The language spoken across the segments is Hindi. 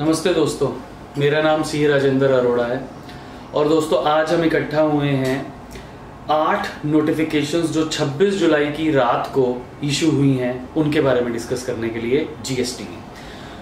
नमस्ते दोस्तों, मेरा नाम सी राजेंद्र अरोड़ा है। और दोस्तों, आज हम इकट्ठा हुए हैं आठ नोटिफिकेशंस जो 26 जुलाई की रात को इशू हुई हैं, उनके बारे में डिस्कस करने के लिए जीएसटी की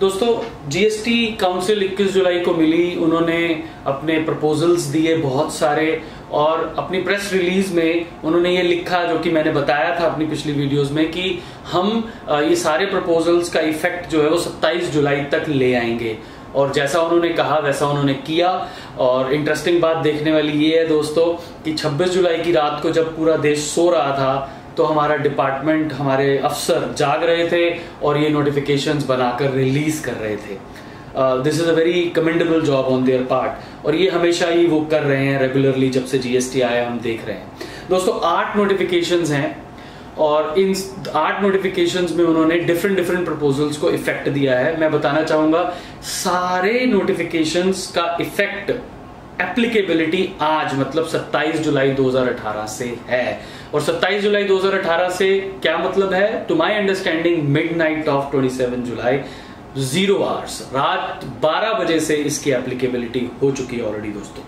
दोस्तों जीएसटी काउंसिल 21 जुलाई को मिली। उन्होंने अपने प्रपोजल्स दिए बहुत सारे और अपनी प्रेस रिलीज़ में उन्होंने ये लिखा, जो कि मैंने बताया था अपनी पिछली वीडियोस में कि हम ये सारे प्रपोजल्स का इफ़ेक्ट जो है वो 27 जुलाई तक ले आएँगे। और जैसा उन्होंने कहा, वैसा उन्होंने किया। और इंटरेस्टिंग बात देखने वाली ये है दोस्तों कि 26 जुलाई की रात को जब पूरा देश सो रहा था तो हमारा डिपार्टमेंट हमारे अफसर जाग रहे थे और ये नोटिफिकेशंस बनाकर रिलीज़ कर रहे थे। This is a very commendable job on their part और ये हमेशा ही वो कर रहे हैं रेगुलरली जब से जीएसटी आया, हम देख रहे हैं। दोस्तों, आठ नोटिफिकेशंस हैं और इन आठ नोटिफिकेशंस में उन्होंने डिफरेंट डिफरेंट प्रपोजल्स को इफ़ेक्ट दिया है। मैं बताना चाहूँगा, सारे नोटिफिकेशंस का इफ़ेक्ट एप्लीकेबिलिटी आज मतलब 27 जुलाई 2018 से है। और 27 जुलाई 2018 से क्या मतलब है? To my understanding midnight of 27 July zero hours रात 12 बजे से इसकी एप्लीकेबिलिटी हो चुकी है ऑलरेडी दोस्तों।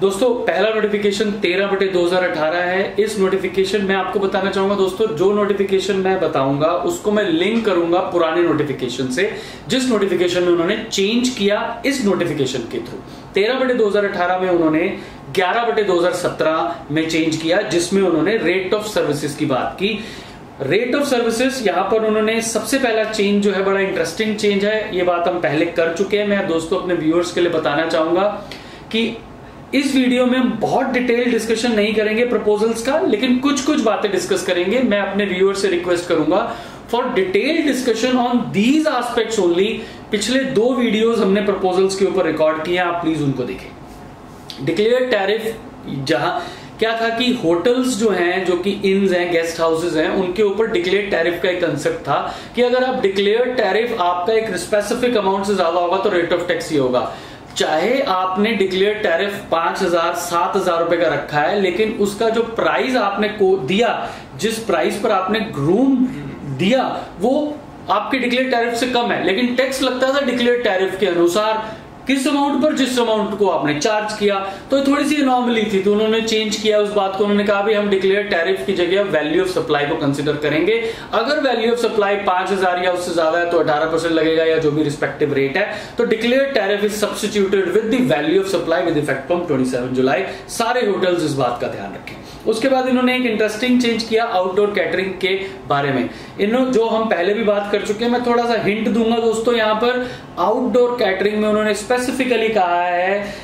दोस्तों, पहला नोटिफिकेशन 13 बटे 2018 है। इस नोटिफिकेशन में आपको बताना चाहूँगा दोस्तों, जो नोटिफिकेशन मैं बताऊँगा, उसको मैं लिंक करूँगा पुराने नोटिफिकेशन से। जिस नोटिफिकेशन में उन्होंने चेंज किया, इस नोटिफिकेशन के थ्रू 13 बटे 2018 में उन्होंने 11 बटे 2017 में चेंज किया, जिसमें उन्होंने रेट ऑफ़ सर्विसेज़ की बात की। रेट ऑफ़ सर्विसेज़ यहाँ पर उन्होंने सबसे पहला चेंज जो है, बड़ा इंटरेस्टिंग चेंज है। ये बात हम पहले कर चुके हैं। मैं दोस्तों अपने व्यूअर्स के लिए बताना चाहूँगा कि इस वीडियो में हम बहुत डिटेल डिस्कशन नहीं करेंगे प्रपोजल्स का, लेकिन कुछ कुछ बातें डिस्कस करेंगे। मैं अपने व्यूअर्स से रिक्वेस्ट करूँगा for detail discussion on these aspects only पिछले दो वीडियोस हमने प्रपोजल्स के ऊपर रिकॉर्ड किए आप प्लीज़ उनको देखें। डिक्लेयर टैरिफ जहाँ क्या था कि होटल्स जो हैं, जो कि इन्स हैं गेस्ट हाउसेस हैं, उनके ऊपर डिक्लेयर टैरिफ का एक कंसेप्ट था कि अगर आप डिक्लेयर टैरिफ आपका एक स्पेसिफिक अमाउंट से ज़्यादा होगा तो रेट ऑफ़ टैक्स ही होगा। चाहे आपने डिक्लेयर टैरिफ पाँच हज़ार, सात हज़ार रुपए का रखा है, लेकिन उसका जो प्राइस आपने को दिया, जिस प्राइस पर आपने रूम दिया, वो आपके डिक्लेयर टैरिफ से कम है, लेकिन टैक्स लगता था डिक्लेयर टैरिफ के अनुसार। किस अमाउंट पर, जिस अमाउंट को आपने चार्ज किया तो थोड़ी सी नॉर्मली थी तो उन्होंने चेंज किया उस बात को। उन्होंने कहा भी हम डिक्लेयर टैरिफ की जगह वैल्यू ऑफ़ सप्लाई को कंसिडर करेंगे। अगर वैल्यू ऑफ़ सप्लाई पाँच हज़ार या उससे ज़्यादा है तो अठारह परसेंट लगेगा या जो भी रिस्पेक्टिव रेट है। तो declare tariff is substituted with the value of supply with effect from twenty July सारे होटल्स इस बात का ध्यान रखें। उसके बाद इन्होंने एक इंटरेस्टिंग चेंज किया आउटडोर कैटरिंग के बारे में। इन्होंने जो हम पहले भी बात कर चुके हैं, मैं थोड़ा सा हिंट दूँगा दोस्तों यहाँ पर। आउटडोर कैटरिंग में उन्होंने स्पेसिफिकली कहा है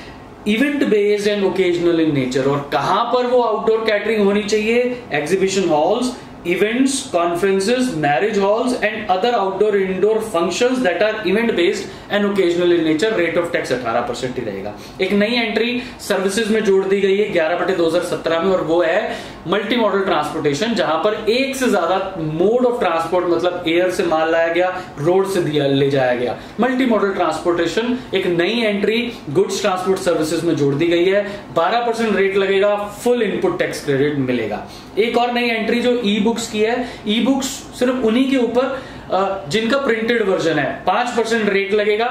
event based and occasional in nature और कहाँ पर वो आउटडोर कैटरिंग होनी चाहिए? Exhibition halls events conferences marriage halls and other outdoor indoor function that are event based and occasional in nature rate of tax अठारह परसेंट ही रहेगा। एक नई एंट्री सर्विसेज़ में जोड़ दी गई है, ग्यारह बटे दो हज़ार सत्रह में, और वो है मल्टी मॉडल ट्रांसपोर्टेशन जहाँ पर एक से ज़्यादा मोड ऑफ़ ट्रांसपोर्ट मतलब एयर से माल लाया गया रोड से दिया, ले जाया गया। मल्टी मॉडल ट्रांसपोर्टेशन एक नई एंट्री गुड्स ट्रांसपोर्ट सर्विसेज़ में जोड़ दी गई है। 12 परसेंट रेट लगेगा फुल इनपुट टैक्स क्रेडिट मिलेगा। एक और नई एंट्री जो ई बुक्स की है ई बुक्स सिर्फ़ उन्हीं के ऊपर जिनका प्रिंटेड वर्जन है, पाँच परसेंट रेट लगेगा।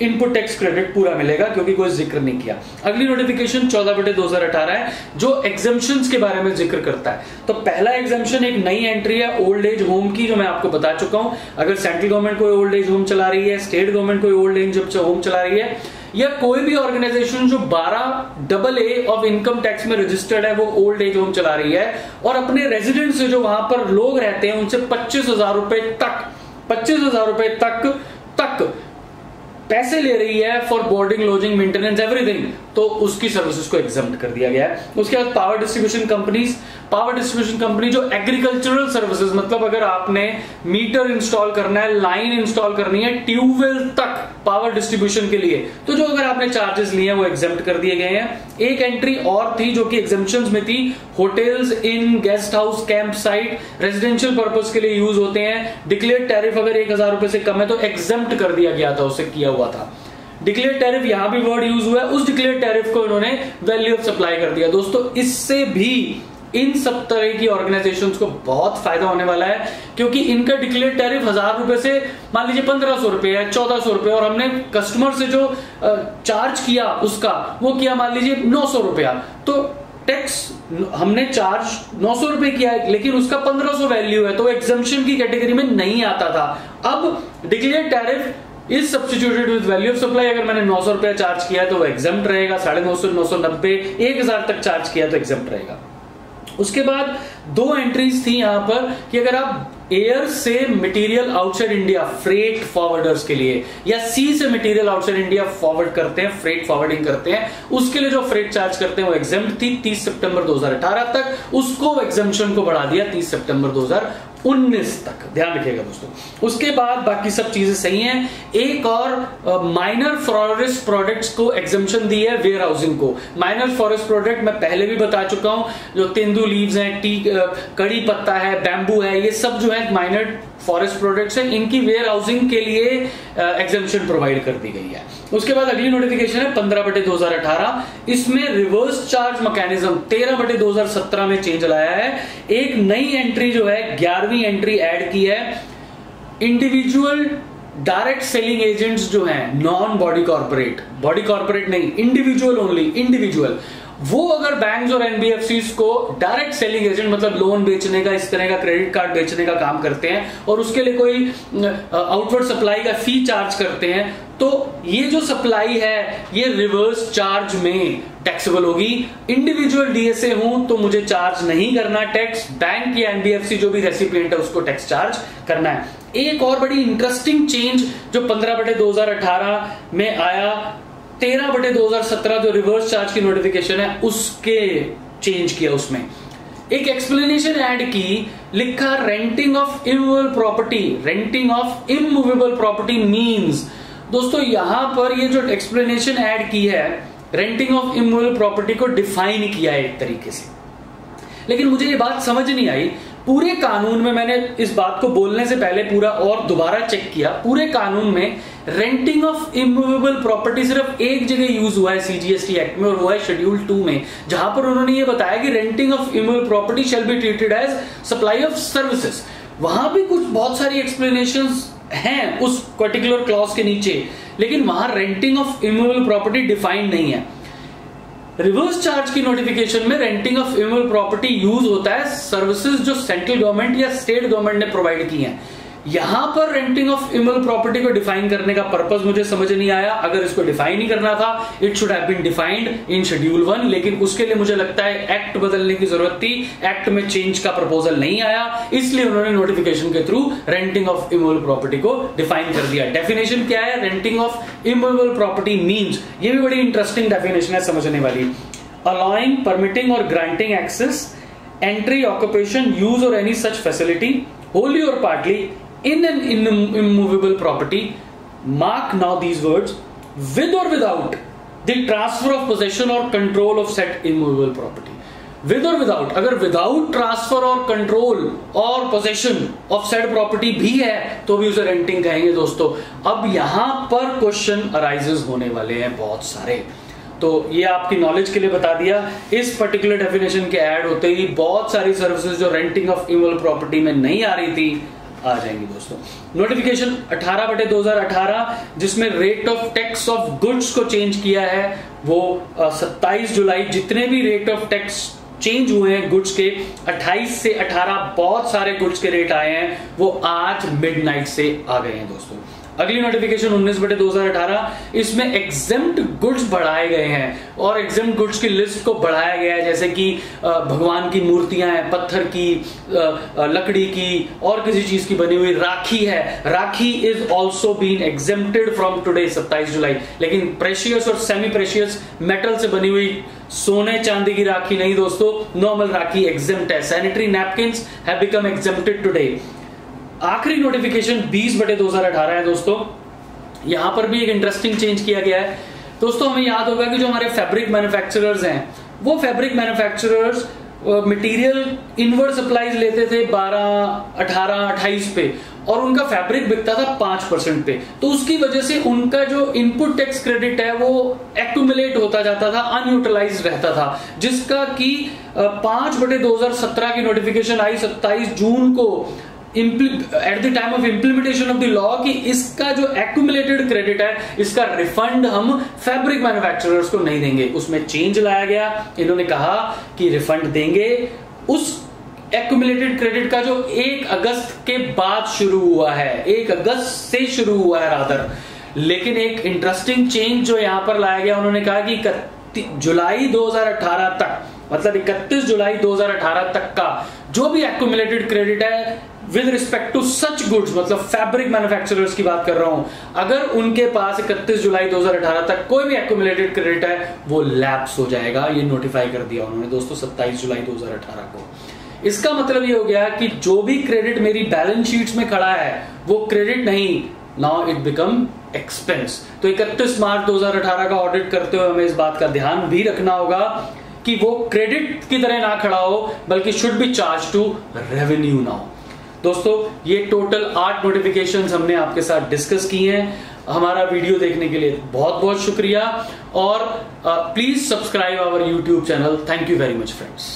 इनपुट टैक्स क्रेडिट पूरा मिलेगा क्योंकि कोई ज़िक्र नहीं किया। अगली नोटिफिकेशन 14 बटे 2018 है, जो एग्जामेशन के बारे में ज़िक्र करता है। तो पहला एग्जामेशन एक नई एंट्री है ओल्ड एज होम की, जो मैं आपको बता चुका हूँ। अगर सेंट्रल गवर्नमेंट कोई ओल्ड एज होम चला रही है स्टेट गवर्नमेंट कोई ओल्ड एज होम चला रही है, या कोई भी ऑर्गेनाइजेशन जो 12 double A of income tax में रजिस्टर्ड है, वो ओल्ड एज होम चला रही है, और अपने रेजिडेंट से जो वहाँ पर लोग रहते हैं, उनसे पच्चीस हज़ार रुपए तक, पच्चीस हज़ार रुपए तक तक पैसे ले रही है for boarding lodging maintenance everything तो उसकी सर्विसेज़ को एग्ज़ाम कर दिया गया है। उसके बाद power distribution companies power distribution company जो एग्रीकल्चरल सर्विसेज़ मतलब अगर आपने मीटर इंस्टॉल करना है लाइन इंस्टॉल करनी है ट्यूबवेल तक पावर डिस्ट्रीब्यूशन के लिए तो जो अगर आपने चार्जेस लिए हैं, वो एग्ज़ाम कर दिए गए हैं। एक एंट्री और थी जो कि एग्जामेशन में थी। Hotels inn guest house campsite residential purpose के लिए यूज़ होते हैं। डिक्लेयर टैरिफ अगर एक हज़ार रुपए से कम है तो एग्ज़ाम कर दिया गया था, उसे किया हुआ था। डिक्लेयर टैरिफ यहाँ भी वर्ड यूज़ हुआ है। उस डिक्लेयर टैरिफ को इन्होंने वैल्यू ऑफ़ सप्लाई कर दिया। दोस्तों, इससे भी इन सब तरह की ऑर्गेनाइजेशंस को बहुत फ़ायदा होने वाला है, क्योंकि इनका डिक्लेयर टैरिफ हज़ार रुपए से, मान लीजिए पंद्रह सौ रुपए है, चौदह सौ रुपए, और हमने कस्टमर से जो चार्ज किया उसका, वो किया मान लीजिए नौ सौ रुपया। तो टैक्स हमने चार्ज नौ सौ रुपए किया है, लेकिन उसका पंद्रह सौ वैल्यू है तो एग्जामेशन की कैटेगरी में नहीं आता था। अब declare tariff is substituted with value of supply अगर मैंने नौ सौ रुपया चार्ज किया तो वो एग्ज़ाम रहेगा, साढ़े नौ सौ नौ सौ नब्बे, एक हज़ार तक चार्ज किया तो एग्ज़ाम रहेगा। उसके बाद दो एंट्रीज थी यहाँ पर कि अगर आप एयर से material outside India freight forwarders के लिए या सी से मटेरियल आउटसाइड इंडिया फॉरवर्ड करते हैं फ्रेट फॉरवर्डिंग करते हैं, उसके लिए जो फ्रेट चार्ज करते हैं वो एग्ज़ाम थी 30 सितंबर 2018 तक, उसको एग्जामेशन को बढ़ा दिया 30 सितंबर 19 तक, ध्यान रखिएगा दोस्तों। उसके बाद बाकी सब चीज़ें सही हैं। एक और माइनर फॉरेस्ट प्रोडक्ट्स को एग्जामेशन दी है वेयर हाउसिंग को। माइनर फॉरेस्ट प्रोडक्ट मैं पहले भी बता चुका हूँ, जो तेंदु लीव्स हैं, टी कड़ी पत्ता है बैम्बू है, ये सब जो है माइनर फॉरेस्ट प्रोडक्ट्स हैं। इनकी वेयर हाउसिंग के लिए एग्जामेशन प्रोवाइड कर दी गई है। उसके बाद अगली नोटिफिकेशन है, पंद्रह बटे दो इसमें रिवर्स चार्ज मैकेनिज्म तेरह बटे दो में चेंज लाया है। एक नई एंट्री जो है ग्यारहवीं एंट्री ऐड की है। इंडिविजुअल डायरेक्ट सेलिंग एजेंट्स जो हैं non body corporate body corporate नहीं इंडिविजुअल ओनली इंडिविजुअल वो अगर बैंक्स और एनबीएफसी को डायरेक्ट सेलिंग एजेंट मतलब लोन बेचने का, इस तरह का क्रेडिट कार्ड बेचने का काम करते हैं, और उसके लिए कोई आउटवर्ड सप्लाई का फ़ी चार्ज करते हैं तो ये जो सप्लाई है, ये रिवर्स चार्ज में टैक्सेबल होगी। इंडिविजुअल डीएसए हूँ तो मुझे चार्ज नहीं करना टैक्स बैंक या एनबीएफसी जो भी रेसिपियंट है, उसको टैक्स चार्ज करना है। एक और बड़ी इंटरेस्टिंग चेंज जो 15 बटे 2018 में आया, तेरह बटे दो जो रिवर्स चार्ज की नोटिफिकेशन है, उसके चेंज किया उसमें। एक एक्सप्लेनेशन ऐड की, लिखा renting of immovable property renting of immovable property means दोस्तों, यहाँ पर ये जो एक्सप्लेनेशन ऐड की है रेंटिंग ऑफ़ इमूवेबल प्रॉपर्टी को डिफाइन किया है एक तरीके से। लेकिन मुझे ये बात समझ नहीं आई। पूरे कानून में मैंने इस बात को बोलने से पहले पूरा और दोबारा चेक किया। पूरे कानून में रेंटिंग ऑफ़ इमूवेबल प्रॉपर्टी सिर्फ़ एक जगह यूज़ हुआ है सीजीएसटी एक्ट में और वो है शेड्यूल टू में, जहाँ पर उन्होंने ये बताया कि renting of immovable property shall be treated as supply of services वहाँ भी कुछ बहुत सारी एक्सप्लेनेशन हैं उस पर्टिकुलर क्लॉज के नीचे। लेकिन वहाँ renting of immovable property defined नहीं है। रिवर्स चार्ज की नोटिफिकेशन में renting of immovable property use होता है सर्विसेज़ जो सेंट्रल गवर्नमेंट या स्टेट गवर्नमेंट ने प्रोवाइड की हैं। यहाँ पर रेंटिंग ऑफ़ इमल प्रॉपर्टी को डिफाइन करने का पर्पज मुझे समझ नहीं आया। अगर इसको डिफाइन ही करना था it should have been defined in schedule one लेकिन उसके लिए मुझे लगता है एक्ट बदलने की ज़रूरत थी। एक्ट में चेंज का प्रपोजल नहीं आया, इसलिए उन्होंने नोटिफिकेशन के through renting of immovable property को डिफाइन कर दिया। डेफिनेशन क्या है? Renting of immovable property means ये भी बड़ी इंटरेस्टिंग डेफिनेशन है समझने वाली। अलाउइंग परमिटिंग और granting access entry occupation use और एनी सच फैसिलिटी होली और partly in an immovable property, mark now these words, with or without the transfer of possession or control of said immovable property. With और विदाउट अगर विदाउट ट्रांसफ़र और कंट्रोल और पोजेशन ऑफ़ सेड प्रॉपर्टी भी है तो भी उसे रेंटिंग कहेंगे दोस्तों अब यहाँ पर क्वेश्चन अराइजेस होने वाले हैं बहुत सारे तो ये आपकी नॉलेज के लिए बता दिया इस पर्टिकुलर डेफिनेशन के ऐड होते ही बहुत सारी सर्विसेज़ जो रेंटिंग ऑफ़ इमल प्रॉपर्टी में नहीं आ रही थी आ जाएँगी दोस्तों। नोटिफिकेशन 18 बटे 2018 जिसमें rate of tax of goods को चेंज किया है, वो 27 जुलाई, जितने भी रेट ऑफ़ टैक्स चेंज हुए हैं गुड्स के 28 से 18 बहुत सारे गुड्स के रेट आए हैं, वो आज मिडनाइट से आ गए हैं दोस्तों। अगली नोटिफिकेशन 19 बटे 2018 इसमें एग्जेम्प्ट गुड्स बढ़ाए गए हैं। और एग्जेम्प्ट गुड्स की लिस्ट को बढ़ाया गया है, जैसे कि भगवान की मूर्तियाँ हैं, पत्थर की लकड़ी की, और किसी चीज़ की बनी हुई राखी है। Rakhi is also been exempted from today सत्ताईस जुलाई। लेकिन प्रेशियस और सेमी प्रेशियस मेटल से बनी हुई सोने चांदी की राखी नहीं दोस्तों नॉर्मल राखी एग्जेम्प्ट है। Sanitary napkin have become exempted today आखिरी नोटिफिकेशन 20 बटे 2018 है दोस्तों। यहाँ पर भी एक इंटरेस्टिंग चेंज किया गया है। दोस्तों हमें याद होगा कि जो हमारे फैब्रिक मैन्युफैक्चरर्स हैं वो fabric manufacturers material inward supplies लेते थे 12, 18, 28 पे और उनका फैब्रिक बिकता था पाँच परसेंट पे। तो उसकी वजह से उनका जो इनपुट टैक्स क्रेडिट है वो एक्यूमुलेट होता जाता था अनयूटिलाइज रहता था जिसका कि पाँच बटे दो की नोटिफिकेशन आई सत्ताईस जून को। At the time of implementation of the law कि इसका जो एक्यूमुलेटेड क्रेडिट है, इसका रिफंड हम फैब्रिक मैन्युफैक्चरर्स को नहीं देंगे। उसमें चेंज लाया गया। इन्होंने कहा कि रिफंड देंगे। उस एक्यूमुलेटेड क्रेडिट का जो एक अगस्त के बाद शुरू हुआ है, एक अगस्त से शुरू हुआ है रादर लेकिन एक इंटरेस्टिंग चेंज जो यहाँ पर लाया गया, उन्होंने कहा कि जुलाई 2018 तक मतलब 31 जुलाई 2018 तक का जो भी एक्यूमुलेटेड क्रेडिट है with respect to such goods मतलब फैब्रिक मैन्युफैक्चरर्स की बात कर रहा हूँ, अगर उनके पास 31 जुलाई 2018 तक कोई भी एक्यूमुलेटेड क्रेडिट है, वो लैप्स हो जाएगा, ये नोटिफाई कर दिया उन्होंने दोस्तों 27 जुलाई 2018 को। इसका मतलब ये हो गया कि जो भी क्रेडिट मेरी बैलेंस शीट्स में खड़ा है, वो क्रेडिट नहीं नाउ इट बिकम एक्सपेंस तो 31 मार्च 2018 का ऑडिट करते हुए हमें इस बात का ध्यान भी रखना होगा कि वो क्रेडिट की तरह ना खड़ा हो, बल्कि should be charge to revenue ना हो दोस्तों, ये टोटल आठ नोटिफिकेशन हमने आपके साथ डिस्कस की हैं। हमारा वीडियो देखने के लिए बहुत बहुत शुक्रिया। और please subscribe our YouTube channel thank you very much friends